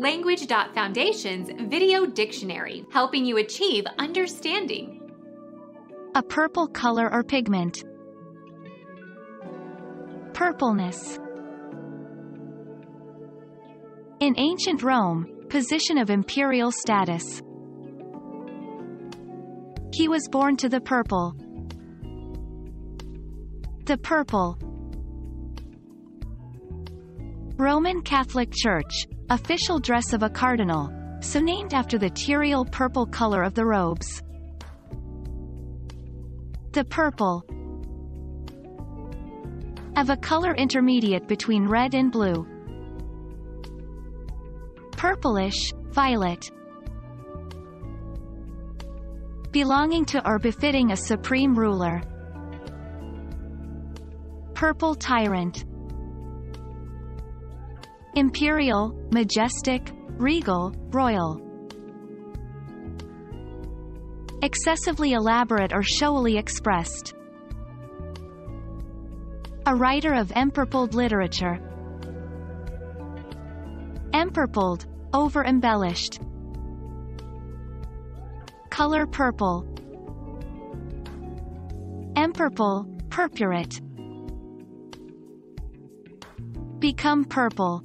Language.Foundation's Video Dictionary, helping you achieve understanding. A purple color or pigment. Purpleness. In ancient Rome, position of imperial status. He was born to the purple. The purple. Roman Catholic Church, official dress of a cardinal, so named after the Tyrian purple color of the robes. The purple. Of a color intermediate between red and blue. Purplish, violet. Belonging to or befitting a supreme ruler. Purple tyrant. Imperial, majestic, regal, royal. Excessively elaborate or showily expressed. A writer of empurpled literature. Empurpled, over-embellished. Color purple. Empurple, purpurate. Become purple.